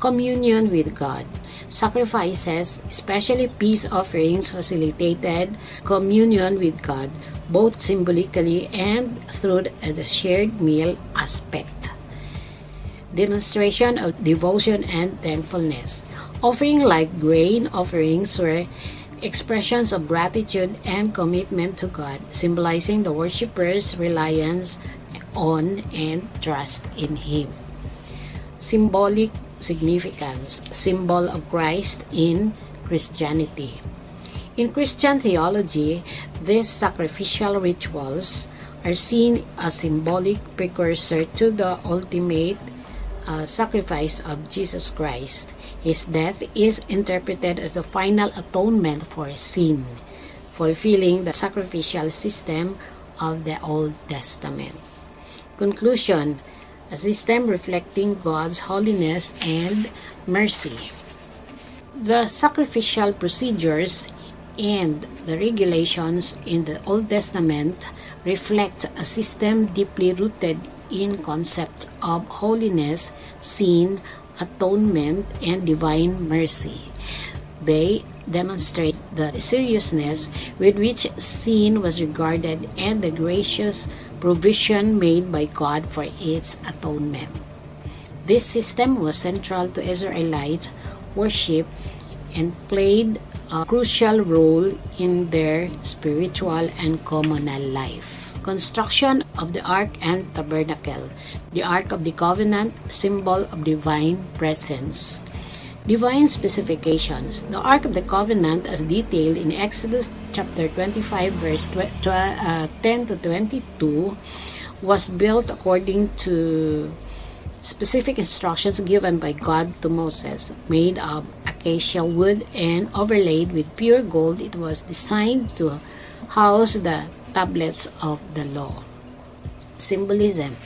Communion with God. Sacrifices, especially peace offerings, facilitated communion with God, both symbolically and through the shared meal aspect. Demonstration of devotion and thankfulness. Offering like grain offerings were expressions of gratitude and commitment to God, symbolizing the worshipper's reliance on and trust in Him. Symbolic significance, symbol of Christ in Christianity. In Christian theology, these sacrificial rituals are seen as symbolic precursor to the ultimate uh, sacrifice of Jesus Christ. His death is interpreted as the final atonement for sin, fulfilling the sacrificial system of the Old Testament. Conclusion A system reflecting God's holiness and mercy. The sacrificial procedures and the regulations in the Old Testament reflect a system deeply rooted in concept of holiness, sin, atonement, and divine mercy. They demonstrate the seriousness with which sin was regarded and the gracious provision made by God for its atonement. This system was central to Israelite worship and played a crucial role in their spiritual and communal life. Construction of the Ark and Tabernacle. The Ark of the Covenant, symbol of divine presence. Divine specifications. The Ark of the Covenant, as detailed in Exodus chapter 25, verse uh, 10 to 22, was built according to specific instructions given by God to Moses, made of acacia wood and overlaid with pure gold. It was designed to house the tablets of the law. Symbolism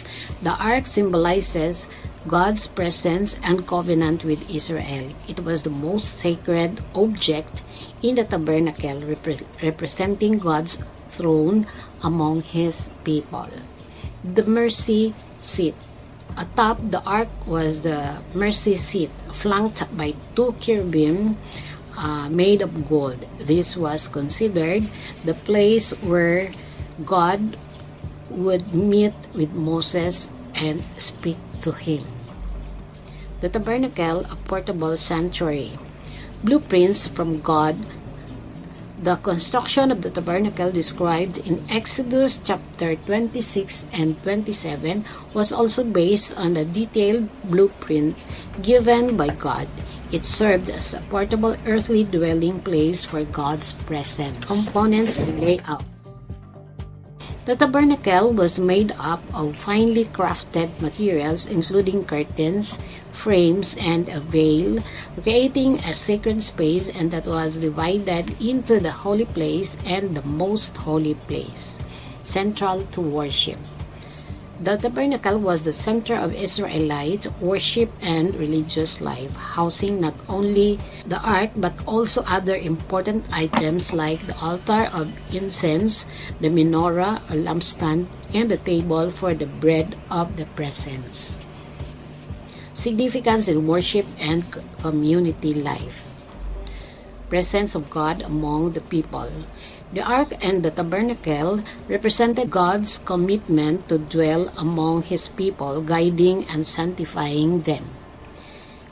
The ark symbolizes God's presence and covenant with Israel. It was the most sacred object in the tabernacle, repre- representing God's throne among his people. The mercy seat. Atop the ark was the mercy seat, flanked by two cherubim uh, made of gold. This was considered the place where God would meet with Moses and speak to him. The tabernacle, a portable sanctuary. Blueprints from God. The construction of the tabernacle described in Exodus chapter 26 and 27 was also based on a detailed blueprint given by God. It served as a portable earthly dwelling place for God's presence. Components and layout. The tabernacle was made up of finely crafted materials including curtains, frames, and a veil, creating a sacred space and that was divided into the holy place and the most holy place, central to worship. The tabernacle was the center of Israelite worship and religious life, housing not only the ark but also other important items like the altar of incense, the menorah a lampstand, and the table for the bread of the presence. Significance in worship and community life. Presence of God among the people. The ark and the tabernacle represented God's commitment to dwell among his people, guiding and sanctifying them.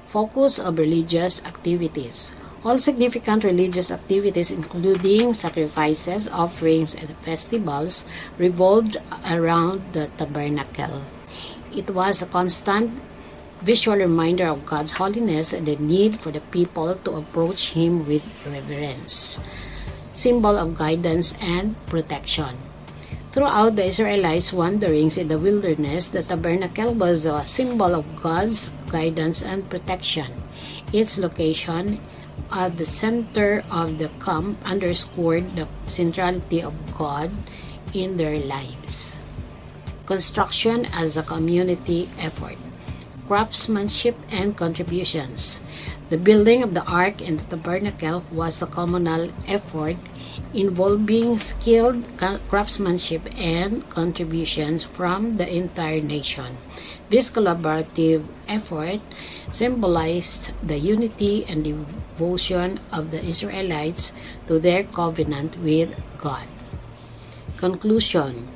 Focus of religious activities. All significant religious activities, including sacrifices, offerings, and festivals, revolved around the tabernacle. It was a constant visual reminder of God's holiness and the need for the people to approach Him with reverence symbol of guidance and protection. Throughout the Israelites' wanderings in the wilderness, the tabernacle was a symbol of God's guidance and protection. Its location at the center of the camp underscored the centrality of God in their lives. Construction as a community effort. Craftsmanship and contributions. The building of the ark and the tabernacle was a communal effort involving skilled craftsmanship and contributions from the entire nation. This collaborative effort symbolized the unity and devotion of the Israelites to their covenant with God. Conclusion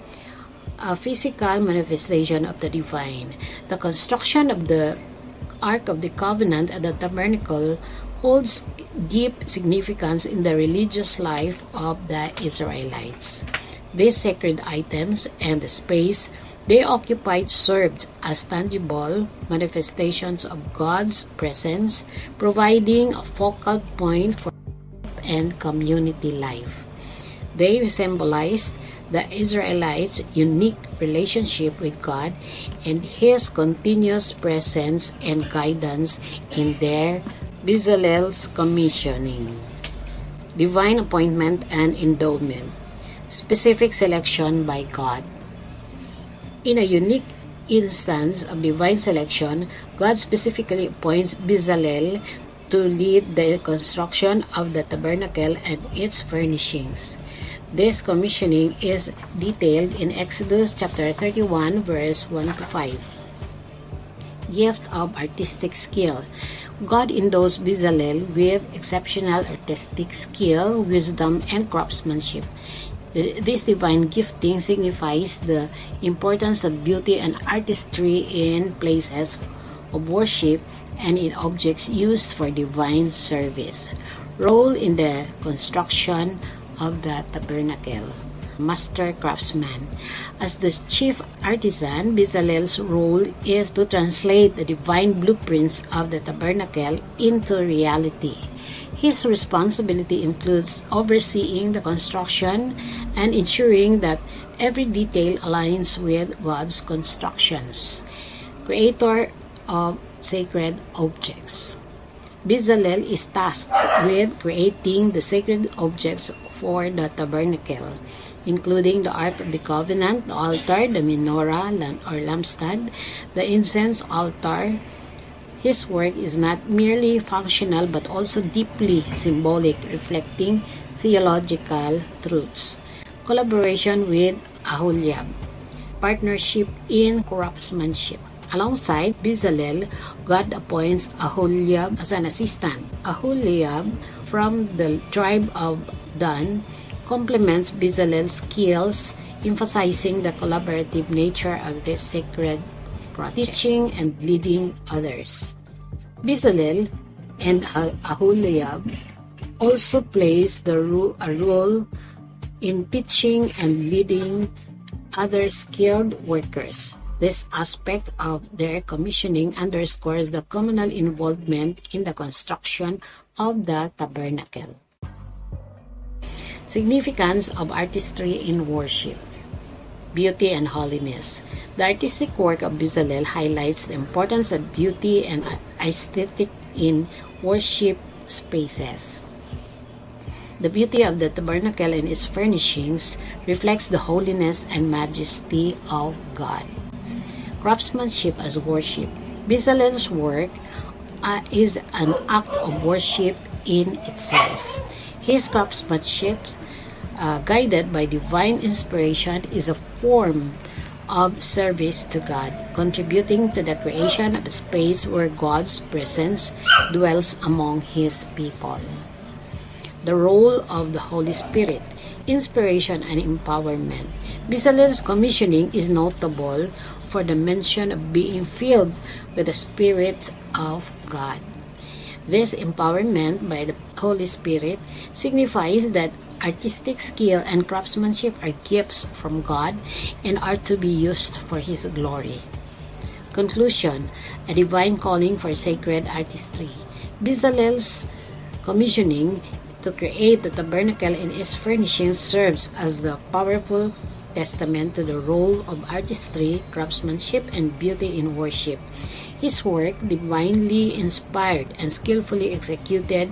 A physical manifestation of the divine. The construction of the Ark of the Covenant at the tabernacle holds deep significance in the religious life of the Israelites. These sacred items and the space they occupied served as tangible manifestations of God's presence, providing a focal point for and community life. They symbolized the Israelites' unique relationship with God and His continuous presence and guidance in their Bezalel's commissioning. Divine appointment and endowment. Specific selection by God. In a unique instance of divine selection, God specifically appoints Bezalel to lead the construction of the tabernacle and its furnishings. This commissioning is detailed in Exodus chapter 31 verse 1 to 5. Gift of artistic skill. God endows Bezalel with exceptional artistic skill, wisdom, and craftsmanship. This divine gifting signifies the importance of beauty and artistry in places of worship and in objects used for divine service. Role in the construction of the tabernacle. Master craftsman. As the chief artisan, Bezalel's role is to translate the divine blueprints of the tabernacle into reality. His responsibility includes overseeing the construction and ensuring that every detail aligns with God's constructions. Creator of sacred objects. Bezalel is tasked with creating the sacred objects for the tabernacle, including the Ark of the Covenant, the altar, the menorah or lampstand, the incense altar, his work is not merely functional but also deeply symbolic, reflecting theological truths. Collaboration with Aholiab. Partnership in craftsmanship. Alongside Bezalel, God appoints Aholiab as an assistant. Aholiab, from the tribe of Dan, complements Bezalel's skills, emphasizing the collaborative nature of this sacred project, teaching and leading others. Bezalel and Aholiab also plays the ro- a role in teaching and leading other skilled workers. This aspect of their commissioning underscores the communal involvement in the construction of the tabernacle. Significance of artistry in worship beauty and holiness. The artistic work of Bezalel highlights the importance of beauty and aesthetic in worship spaces. The beauty of the tabernacle and its furnishings reflects the holiness and majesty of God. Craftsmanship as worship. Bezalel's work uh, is an act of worship in itself. His craftsmanship uh, guided by divine inspiration is a form of service to God, contributing to the creation of a space where God's presence dwells among His people. The role of the Holy Spirit, inspiration and empowerment. Bezalel's commissioning is notable for the mention of being filled with the Spirit of God. This empowerment by the Holy Spirit signifies that artistic skill and craftsmanship are gifts from God and are to be used for His glory. Conclusion A divine calling for sacred artistry. Bezalel's commissioning to create the tabernacle and its furnishings serves as the powerful testament to the role of artistry, craftsmanship, and beauty in worship. His work, divinely inspired and skillfully executed,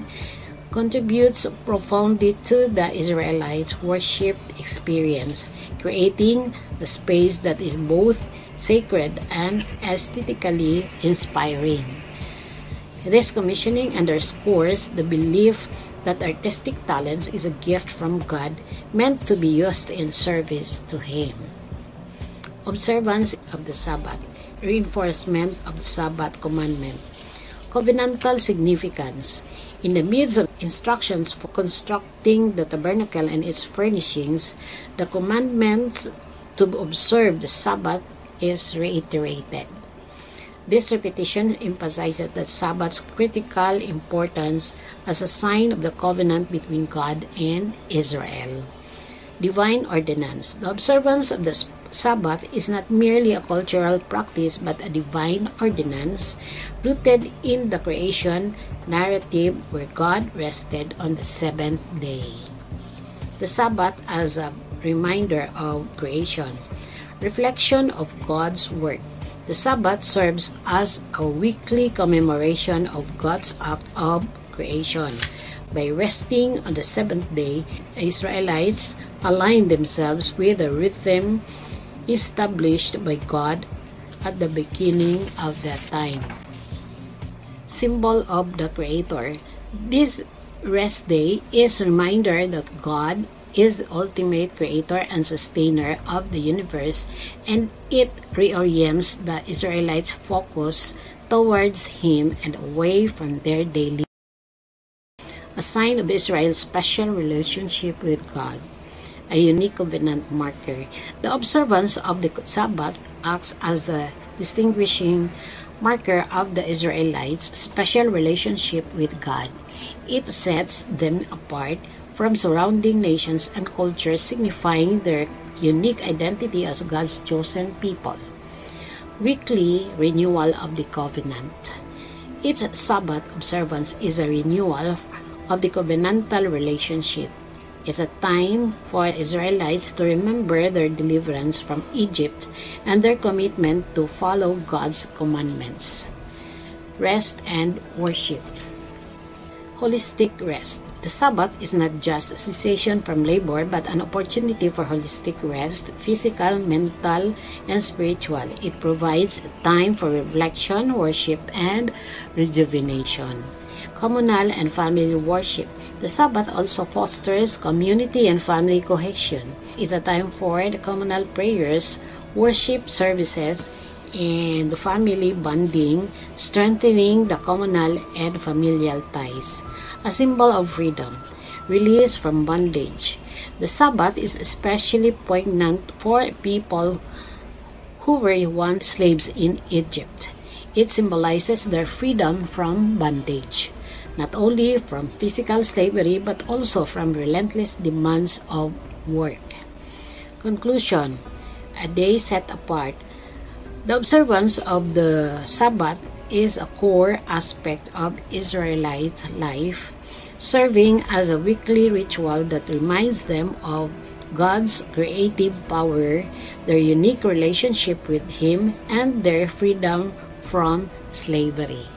contributes profoundly to the Israelites' worship experience, creating a space that is both sacred and aesthetically inspiring. This commissioning underscores the belief that artistic talents is a gift from God meant to be used in service to Him. Observance of the Sabbath. Reinforcement of the Sabbath commandment. Covenantal significance. In the midst of instructions for constructing the tabernacle and its furnishings, the commandments to observe the Sabbath is reiterated. This repetition emphasizes the Sabbath's critical importance as a sign of the covenant between God and Israel. Divine ordinance. The observance of the Sabbath is not merely a cultural practice but a divine ordinance rooted in the creation narrative where God rested on the seventh day. The Sabbath as a reminder of creation, reflection of God's work. The Sabbath serves as a weekly commemoration of God's act of creation by resting on the seventh day, Israelites aligned themselves with the rhythm established by God at the beginning of that time. Symbol of the Creator. This rest day is a reminder that God is the ultimate creator and sustainer of the universe and it reorients the Israelites' focus towards Him and away from their daily a sign of Israel's special relationship with God, a unique covenant marker. The observance of the Sabbath acts as the distinguishing marker of the Israelites' special relationship with God. It sets them apart from surrounding nations and cultures, signifying their unique identity as God's chosen people. Weekly renewal of the covenant. Each Sabbath observance is a renewal of the covenantal relationship. It's a time for Israelites to remember their deliverance from Egypt and their commitment to follow God's commandments. Rest and worship. Holistic rest. The Sabbath is not just cessation from labor but an opportunity for holistic rest, physical, mental, and spiritual. It provides time for reflection, worship, and rejuvenation communal and family worship. The Sabbath also fosters community and family cohesion. It's a time for the communal prayers, worship services, and family bonding, strengthening the communal and familial ties. A symbol of freedom, release from bondage. The Sabbath is especially poignant for people who were once slaves in Egypt. It symbolizes their freedom from bondage not only from physical slavery but also from relentless demands of work. Conclusion A day set apart. The observance of the Sabbath is a core aspect of Israelite life, serving as a weekly ritual that reminds them of God's creative power, their unique relationship with Him, and their freedom from slavery.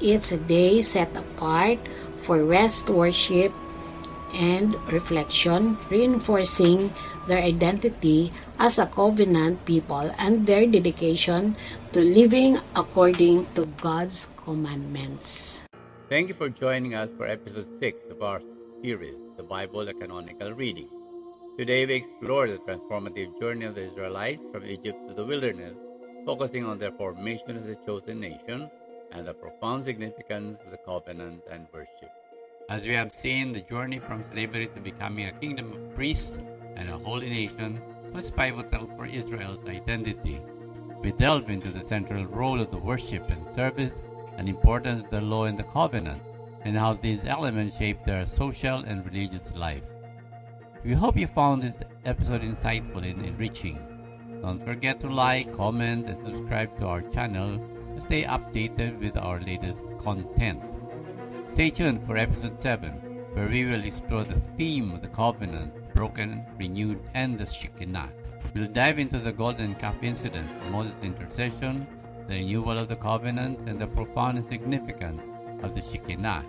It's a day set apart for rest, worship, and reflection, reinforcing their identity as a covenant people and their dedication to living according to God's commandments. Thank you for joining us for episode 6 of our series, The Bible, Canonical Reading. Today we explore the transformative journey of the Israelites from Egypt to the wilderness, focusing on their formation as a chosen nation and the profound significance of the covenant and worship. As we have seen, the journey from slavery to becoming a kingdom of priests and a holy nation was pivotal for Israel's identity. We delve into the central role of the worship and service and importance of the law and the covenant, and how these elements shape their social and religious life. We hope you found this episode insightful and enriching. Don't forget to like, comment, and subscribe to our channel stay updated with our latest content. Stay tuned for episode 7, where we will explore the theme of the covenant, broken, renewed, and the Shekinah. We'll dive into the Golden Calf incident, Moses' intercession, the renewal of the covenant, and the profound significance of the Shekinah,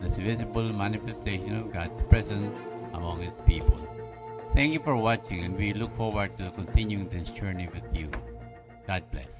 the visible manifestation of God's presence among His people. Thank you for watching, and we look forward to continuing this journey with you. God bless.